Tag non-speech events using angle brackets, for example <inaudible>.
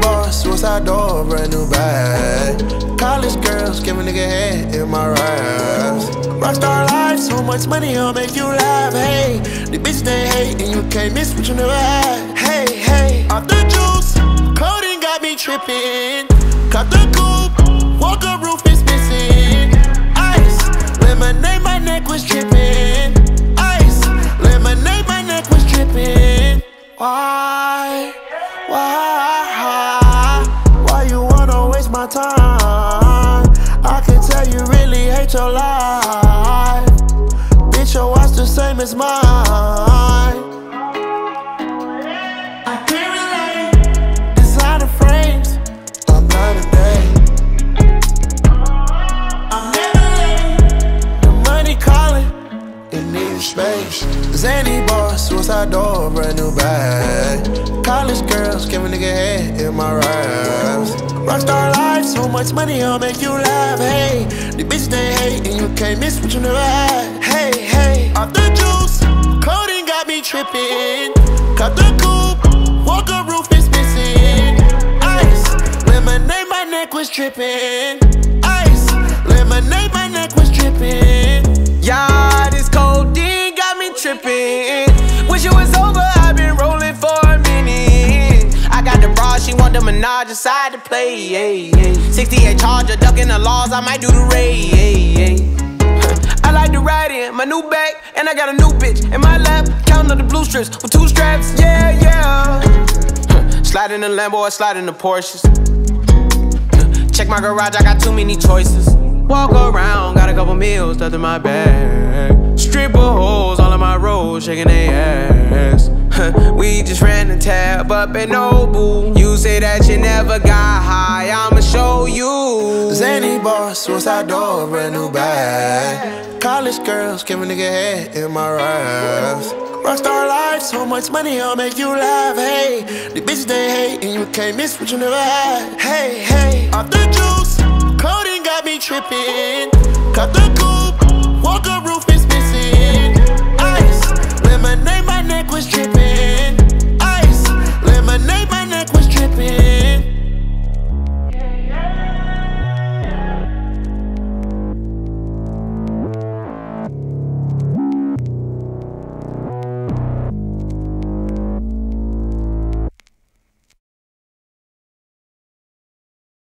bar, suicide door, brand new bag. College girls, give a nigga head in my Rafs. Rockstar life, so much money, I'll make you laugh. Hey, the bitch they hate, and you can't miss what you never had. Hey, hey, off the juice, codeine got me tripping. Cut the coupe, walker roof is missing. Ice, lemonade, my neck was dripping. Ice, lemonade, my neck was dripping. Why? Why? Your. Bitch, your watch the same as mine. I can't relate. Designer frames. I'm a. I'm never late. The money calling. It needs space. Xanny bars, suicide door, brand new bag. College girls, give a nigga head much money, I'll make you laugh. Hey, the bitch they hate, and you can't miss what you never had. Hey, hey, off the juice, codeine got me tripping. Cut the coupe, walker roof is missing. Ice, lemonade, my neck was dripping. Ice, lemonade, my neck was dripping. Yeah, this codeine got me tripping. The menage to play. Yeah, yeah. 68 Charger, ducking the laws, I might do the raid. Yeah, yeah. <laughs> I like to ride in my new bag, and I got a new bitch in my lap. Counting up the blue strips with two straps. Yeah, yeah. <laughs> Slide in the Lambo, I slide in the Porsches. <laughs> Check my garage, I got too many choices. Walk around, got a couple meals stuffed in my bag. Stripper hoes all in my road, shaking their ass. we just ran the tab up at Nobu. Say that you never got high, I'ma show you. Xanny bars, suicide door, brand new bag. College girls, give a nigga head in my Rafs. Rockstar life, so much money, I'll make you laugh. Hey, the bitch they hate, and you can't miss what you never had. Hey, hey, off the juice, codeine got me tripping. Cut the coupe,